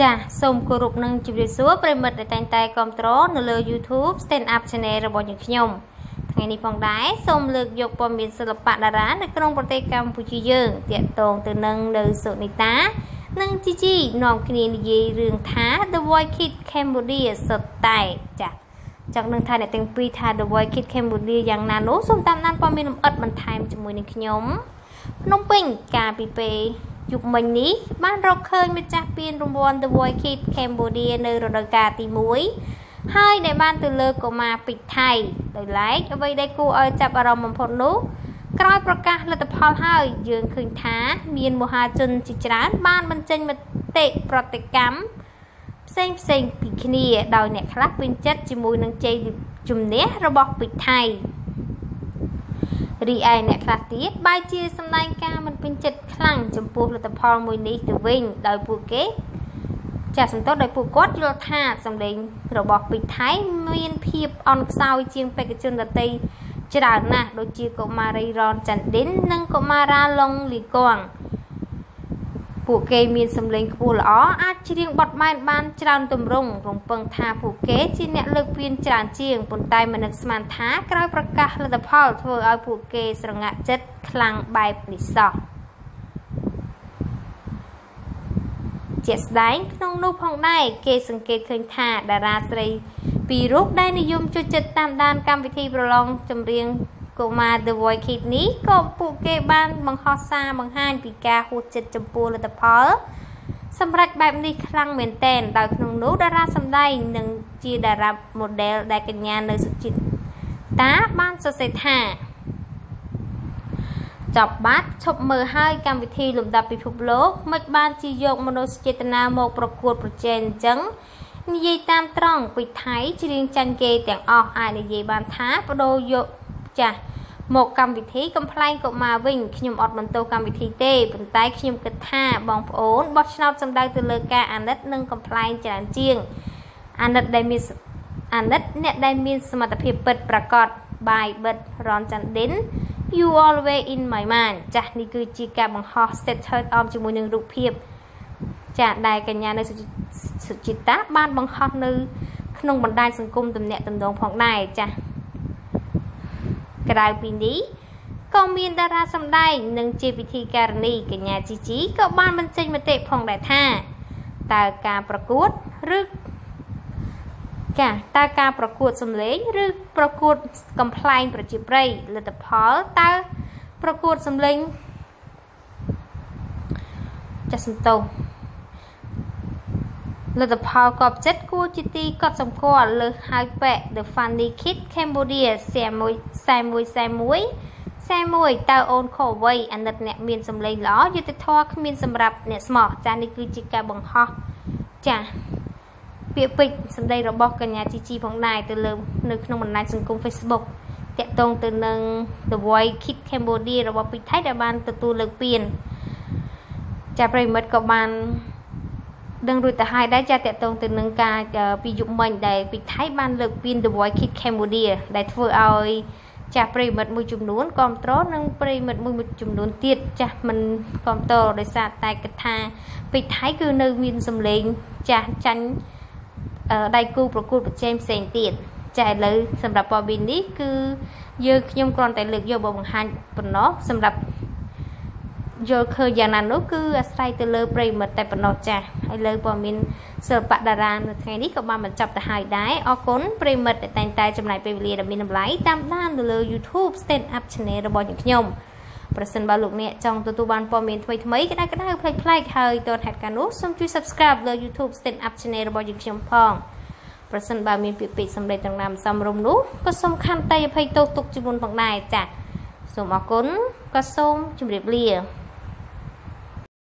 ចាសសូមគោរពនឹងជម្រាបសួរប្រិមិត្តដែលតែងតែគ្រប់គ្រងនៅលើ YouTube Stand Up Channel របស់យើងខ្ញុំថ្ងៃនេះផងដែរសូមលើកយកព័ត៌មានសិល្បៈតារានៅក្នុងប្រទេសកម្ពុជាយើងតាក់ទងទៅនឹងនៅសុនីតា និងជីជីនាំគ្នានិយាយរឿងថា The Voice Kids Cambodia សុទ្ធតែចាសចង់នឹងថាអ្នកទាំងពីរថា The Voice Kids Cambodia យ៉ាងណានោះសូមតាមដានព័ត៌មានលម្អិតបន្ថែមជាមួយនឹងខ្ញុំភ្នំពេញកាលពីពេល យុគមិញនេះបានរកឃើញម្ចាស់ពានរង្វាន់ The Voice Kids Cambodia នៅរដូវកាលទី1ហើយដែលបានទៅលើកុមារពេជ្រថៃដោយឡែកអ្វីដែលគួរឲ្យចាប់អារម្មណ៍បំផុតនោះក្រោយប្រកាសលទ្ធផលហើយយើងឃើញថាមានមហាជនជាច្រើនបានបញ្ចេញមតិប្រតិកម្មផ្សេងផ្សេងពីគ្នាដោយអ្នកខ្លះពេញចិត្តជាមួយនឹងជ័យជំនះរបស់ពេជ្រថៃ រីឯអ្នកខ្លះទៀតបែរជាសម្ដែងការមិនពេញចិត្តខ្លាំងចំពោះលទ្ធផលមួយនេះទៅវិញដោយពួកគេចាសសន្ទុះដោយពួកគាត់យល់ថាសម្លេងរបស់ពេជ្រថៃមានភាពអន់ខ្សោយជាងបេក្ខជនដទៃច្រើនណាស់ដូចជាកុមារីរ៉នចាន់ឌិននិងកុមារាឡុងលីកង ពួកគេមានសម្លេងខ្ពស់ល្អអាចច្រៀងបទបែនបានច្រើនទម្រង់រំពឹងថាពួកគេជាអ្នកលើកពានច្រើនជាងប៉ុន្តែមិននឹកស្មានថាក្រោយប្រកាសលទ្ធផលធ្វើឲ្យពួកគេស្រងាក់ចិត្តខ្លាំងបែបនេះសោះជាក់ស្ដែងក្នុងនោះផងដែរគេសង្កេតឃើញថាតារាស្រីពីររូបដែលនិយមចូលចិត្តតាមដានកម្មវិធីប្រឡងចម្រៀង កុមារ The Voice Kids នេះក៏ពួកគេបានបង្ហោះសារបង្ហាញពីការហួសចិត្តចំពោះលទ្ធផលសម្រាប់បែបនេះខ្លាំងមែនតែនដោយក្នុងនោះតារាសម្ដែងនិងជាតារា model ដែលកញ្ញានៅសុចិត្តតាបានសរសេរថាចប់បាត់ឈប់មើលហើយកម្មវិធីលំដាប់ពិភពលោកមិនបានជាយកមនោសញ្ចេតនាមកប្រកួតប្រជែងអញ្ចឹងនិយាយតាមត្រង់ពីថៃច្រៀងចាញ់គេទាំងអស់អាចនិយាយបានថាបដូរយក ចាស់មកកម្មវិធីកំ pl ែងកុមារវិញខ្ញុំអត់បន្តកម្មវិធីទេប៉ុន្តែខ្ញុំគិតថាបងប្អូនបោះឆ្នោតសម្ដៅទៅលើការអាណិតនិងកំ pl ែងច្រើនជាងអាណិតដែលមានអាណិតអ្នកដែលមានសមត្ថភាពពិតប្រាកដបាយបិទរនច័ន្ទឌិន you always in my mind ចាស់នេះគឺជាការបង្ហោះ status អមជាមួយនឹងរូបភាពចាស់ដែលកញ្ញានៅសុចិតាបានបង្ហោះនៅ ក្នុងបណ្ដាញសង្គមទំនាក់ទំនងផងដែរចាស់ ក្រៅពីនេះក៏មានតារាសម្ដែងនិងជាពិធីការនីកញ្ញាជីជីក៏បានបញ្ចេញមតិផងដែរថាតើការប្រកួតឬចាតើការប្រកួតសម្លេងឬប្រកួតកំ pl ែងប្រជាប្រិយលទ្ធផលតើប្រកួតសម្លេងចាសសំទោស លទ្ធផលកប់ចិត្តគួរជាទីកត់សម្គាល់លើសហើយប៉ែ The Funny Kid Cambodia ខ្សែមួយខ្សែមួយខ្សែមួយខ្សែមួយតើអូនខុសអ្វីអាណិតអ្នកមានសម្លេងល្អយុទ្ធធរគ្មានសម្រាប់អ្នកស្មោះចានេះគឺជាការបង្ហោះចាពាក្យពេចន៍សម្ដីរបស់កញ្ញាជីជីផងដែរទៅលើនៅក្នុងបណ្ដាញសង្គម Facebook តាក់ទងទៅនឹង The Voice Kid Cambodia របស់ពីថៃដែលបានទទួលលើកពានចាប្រិមិត្តក៏បាន ដឹងរួចទៅហើយដែរចាតកតងទៅនឹងការពីយុគមិញដែលពីថៃបានលើកពីន The Voice Kids Cambodia ដែលធ្វើឲ្យចាស់ប្រិមិត្តមួយចំនួនគ្រប់ត្រនិងប្រិមិត្តមួយចំនួនទៀតចាស់មិនគ្រប់ត្រដោយសារតែគិតថាពីថៃគឺនៅមានសម្លេងចាស់ចាញ់ដៃគូប្រកួតប្រជែងផ្សេងទៀតចាឥឡូវសម្រាប់ព័ត៌មាននេះគឺយើងខ្ញុំគ្រាន់តែលើកយកមកបង្ហាញប៉ុណ្ណោះសម្រាប់ យល់ឃើញយ៉ាងណានោះគឺអាស្រ័យទៅលើប្រិមិត្តតែប៉ុណ្ណោះចាស់ហើយលើព័ត៌មានសិល្បៈតារានៅថ្ងៃនេះក៏បានបញ្ចប់ទៅហើយដែរអរគុណប្រិមិត្តដែលតែងតែចំណាយពេលវេលាដ៏មានតម្លៃតាមដាននៅលើ YouTube Stand Up Channel របស់យើងខ្ញុំប្រសិនបើលោកអ្នកចង់ទទួលបានព័ត៌មានថ្មីថ្មីក្តៅក្តៅផ្លេចផ្លែកហើយតើហេតុការនោះសូមជួយ Subscribe លើ YouTube Stand Up Channel របស់យើងខ្ញុំផងប្រសិនបើមានពាក្យពេចន៍សម្ដីទាំងណាមសំរុំនោះក៏សូមខន្តីអភ័យទោសទុកជាមុនផងដែរចា៎សូមអរគុណក៏សូមជម្រាបលា